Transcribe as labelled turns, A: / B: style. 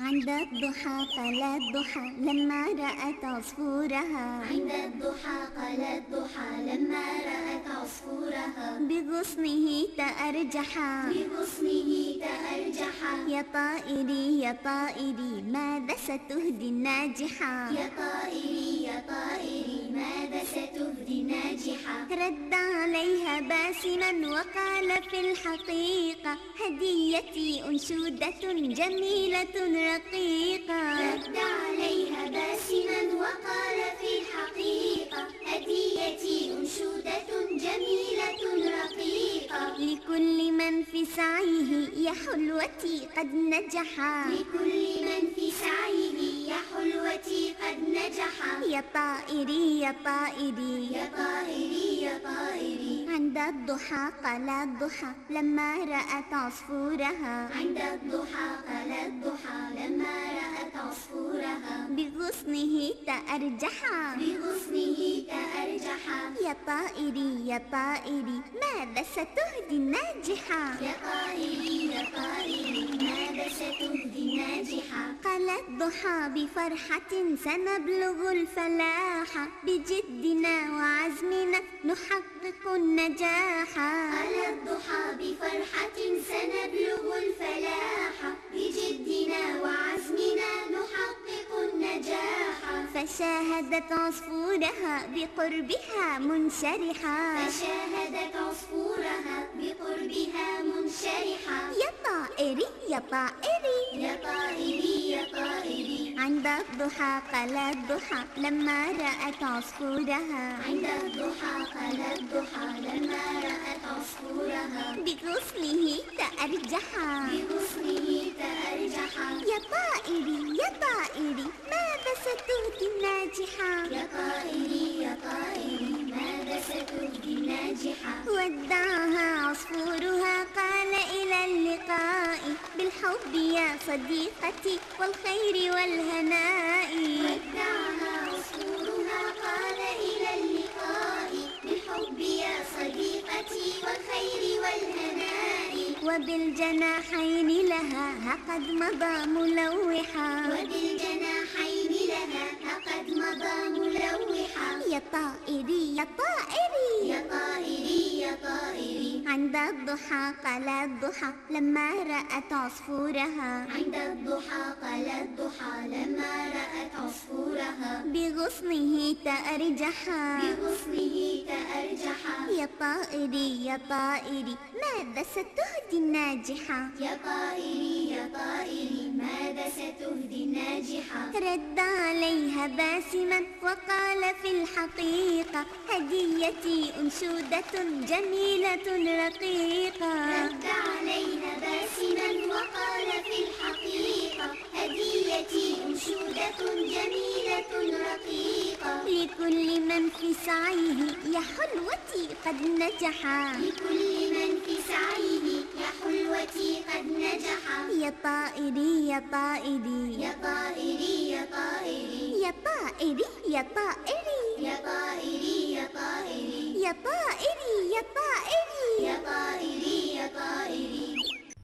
A: عند الضحى قال الضحى لما رأت عصفورها.
B: عند الضحى قال الضحى لما
A: بغصنه تأرجحا
B: بغصنه تأرجحا
A: يا طائري يا طائري ماذا ستهدي الناجحة
B: يا طائري يا طائري ماذا ستهدي ناجحا
A: رد عليها باسما وقال في الحقيقة هديتي أنشودة جميلة رقيقة.
B: رد عليها باسما وقال في الحقيقة هديتي أنشودة
A: من في سعيه يا حلوتي قد نجحا
B: لكل من في سعيه يا حلوتي قد نجحا
A: يا طائري يا طائري.
B: يا طائري يا طائري.
A: عند الضحى قال الضحى لما رأت عصفورها.
B: عند الضحى قال الضحى
A: بغصنه تأرجحا.
B: بغصنه تأرجحا.
A: يا طائري يا طائري ماذا ستهدي الناجحة
B: يا طائري يا طائري ماذا ستهدي ناجحا.
A: قال الضحى بفرحة سنبلغ الفلاح. بجدنا وعزمنا نحقق النجاح.
B: قال الضحى بفرحة سنبلغ الفلاح. بجدنا
A: فشاهدت عصفورها بقربها منشرحا.
B: فشاهدت عصفورها بقربها منشرحا.
A: يا طائري يا طائري.
B: يا طائري يا طائري.
A: عند الضحى قال الضحى لما رأت عصفورها.
B: عند الضحى قال الضحى لما رأت عصفورها.
A: بغصنه تأرجحا.
B: بغصنه
A: الناجحة
B: يا طائري يا طائري ماذا ستهدي ناجحا
A: ودعها عصفورها قال إلى اللقاء. بالحب يا صديقتي والخير والهناء.
B: ودعها عصفورها قال إلى اللقاء. بالحب يا صديقتي والخير والهناء.
A: وبالجناحين لها قد مضى ملوحا.
B: وبالجناحين مضى ملوحا.
A: يا طائري يا طائري.
B: يا طائري يا طائري.
A: عند الضحى قال الضحى لما رأت عصفورها.
B: عند الضحى قال الضحى لما رأت عصفورها.
A: بغصنه تأرجحا.
B: بغصنه تأرجحا.
A: يا طائري يا طائري ماذا ستهدي الناجحة؟
B: يا طائري ستهدي ناجحا
A: رد عليها باسما وقال في الحقيقة هديتي أنشودة جميلة رقيقة.
B: رد عليها باسما وقال في الحقيقة هديتي أنشودة جميلة رقيقة.
A: لكل من في سعيه يا حلوتي قد نجحا.
B: لكل من في سعيه يا حلوتي قد نجحا.
A: ya ta'idi
B: ya ta'idi. Ya ta'idi
A: ya ta'idi. Ya ta'idi
B: ya ta'idi. Yata idi